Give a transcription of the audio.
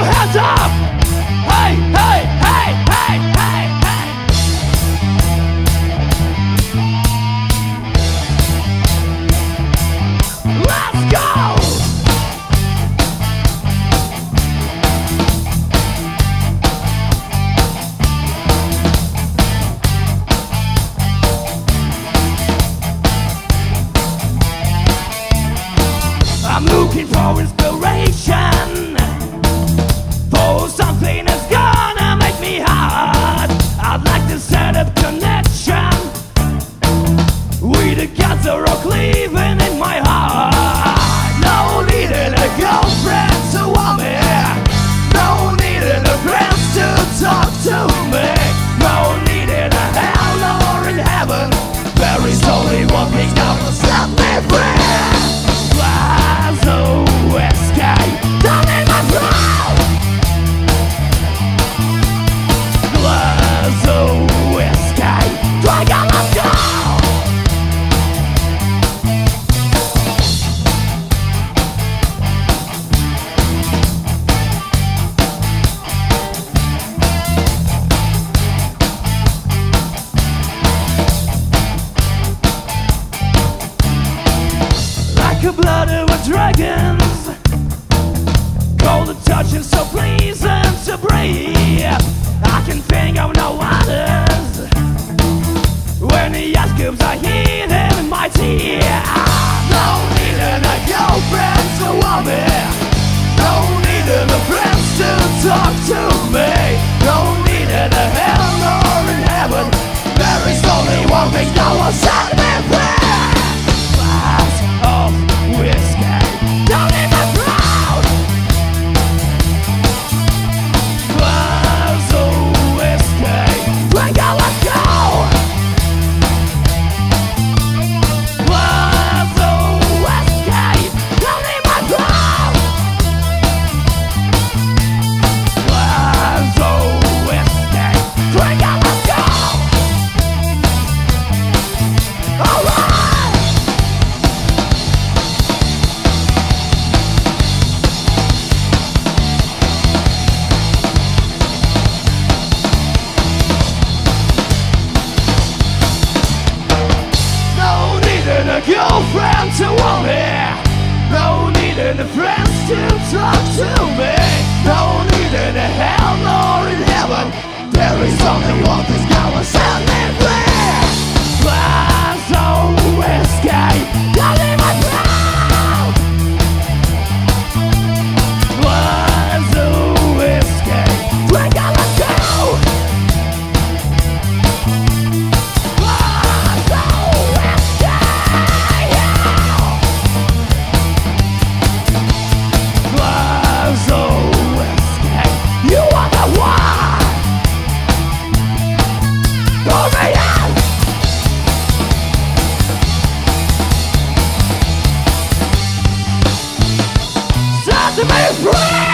Your hands up! Hey, hey, hey, hey, hey, hey! Let's go! I'm looking for inspiration I'd like to set up connection. With the gods are cleaving a blood of dragons. Cold and touching, so pleasant to breathe. I can think of no others. When the ice cubes are hidden in my tear. No needing a girlfriend to want me. No needing a friends to talk to me. A girlfriend to want me. No needing a friends to talk to me. No needing a hell nor in heaven. There is only one Set me free